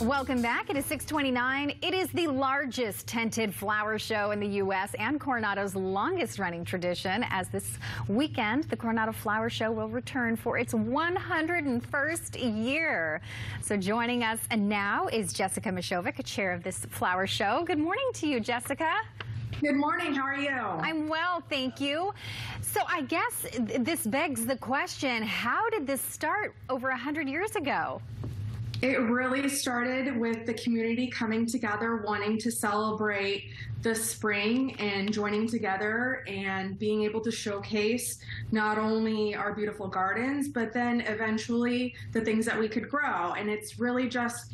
Welcome back. It is 629. It is the largest tented flower show in the U.S. and Coronado's longest running tradition as this weekend the Coronado Flower Show will return for its 101st year. So joining us now is Jessica Mishovic, a chair of this flower show. Good morning to you, Jessica. Good morning. How are you? I'm well, thank you. So I guess this begs the question, how did this start over 100 years ago? It really started with the community coming together, wanting to celebrate the spring and joining together and being able to showcase not only our beautiful gardens, but then eventually the things that we could grow. And it's really just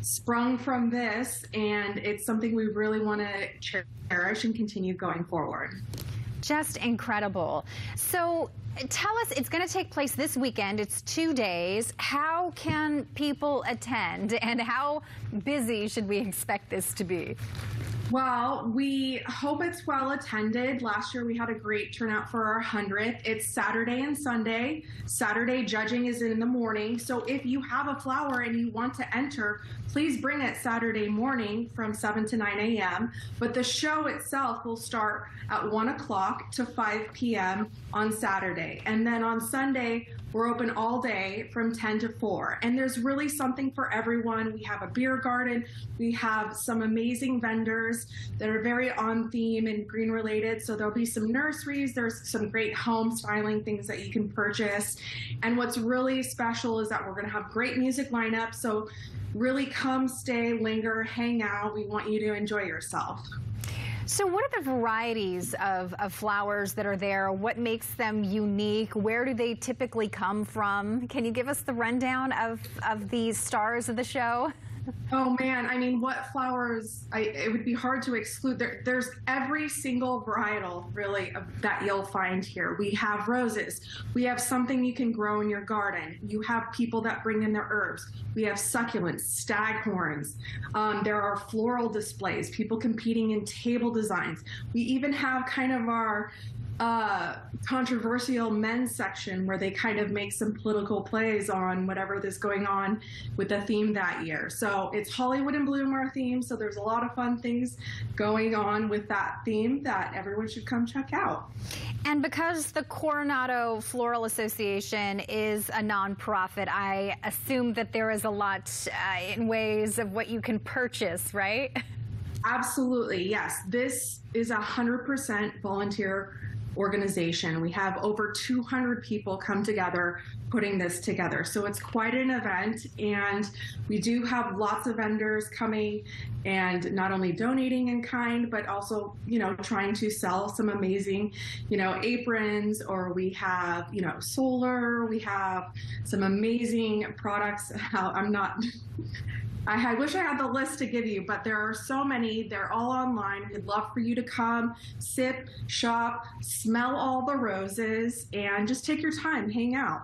sprung from this, and it's something we really want to cherish and continue going forward. Just incredible. So tell us, it's going to take place this weekend. It's two days. How can people attend and how busy should we expect this to be? Well, we hope it's well attended. Last year we had a great turnout for our 100th. It's Saturday and Sunday. Saturday judging is in the morning. So if you have a flower and you want to enter, please bring it Saturday morning from 7 to 9 a.m. But the show itself will start at 1 o'clock to 5 p.m. on Saturday. And then on Sunday, we're open all day from 10 to 4. And there's really something for everyone. We have a beer garden. We have some amazing vendors that are very on theme and green related. So there'll be some nurseries. There's some great home styling things that you can purchase. And what's really special is that we're going to have great music lineup. So really come, stay, linger, hang out. We want you to enjoy yourself. So what are the varieties of, of, flowers that are there? What makes them unique? Where do they typically come from? Can you give us the rundown of, of the stars of the show? Oh man, I mean, what flowers? I, it would be hard to exclude. There, there's every single varietal really that you'll find here. We have roses. We have something you can grow in your garden. You have people that bring in their herbs. We have succulents, staghorns. Um, there are floral displays. People competing in table designs. We even have kind of our uh, controversial men's section where they kind of make some political plays on whatever is going on with the theme that year. So it's Hollywood and Bloom our theme. So there's a lot of fun things going on with that theme that everyone should come check out. And because the Coronado Floral Association is a nonprofit, I assume that there is a lot uh, in ways of what you can purchase, right? Absolutely, yes. This is a 100% volunteer organization. We have over 200 people come together putting this together. So it's quite an event and we do have lots of vendors coming and not only donating in kind, but also, you know, trying to sell some amazing, you know, aprons or we have, you know, solar, we have some amazing products. I'm not I, wish I had the list to give you, but there are so many. They're all online. We'd love for you to come, sip, shop, smell all the roses, and just take your time, hang out.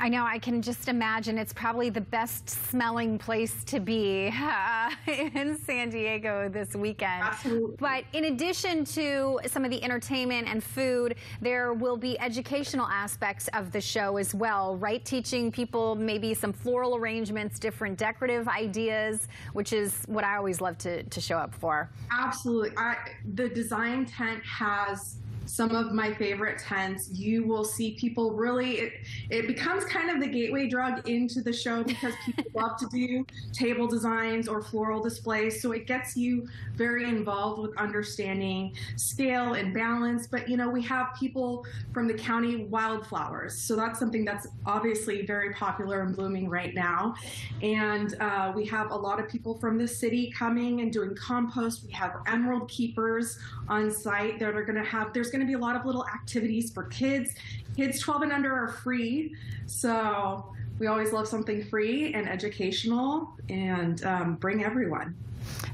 I know, I can just imagine it's probably the best smelling place to be uh, in San Diego this weekend. Absolutely. But in addition to some of the entertainment and food, there will be educational aspects of the show as well, right? Teaching people maybe some floral arrangements, different decorative ideas, which is what I always love to, to show up for. Absolutely. I, the design tent has some of my favorite tents. You will see people really, it, it becomes kind of the gateway drug into the show because people love to do table designs or floral displays. So it gets you very involved with understanding scale and balance. But, you know, we have people from the county wildflowers. So that's something that's obviously very popular and blooming right now. And uh, we have a lot of people from the city coming and doing compost. We have emerald keepers on site that are going to have, there's going to be a lot of little activities for kids. Kids 12 and under are free. So we always love something free and educational and um, bring everyone.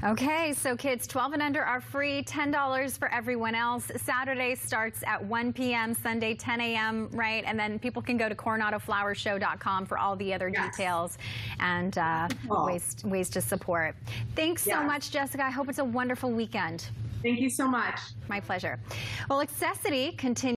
Okay, so kids 12 and under are free, $10 for everyone else. Saturday starts at 1 p.m., Sunday 10 a.m., right? And then people can go to coronadoflowershow.com for all the other yes. details and uh, oh. ways, ways to support. Thanks yes. so much, Jessica. I hope it's a wonderful weekend. Thank you so much. My pleasure. Well, Accessity continues.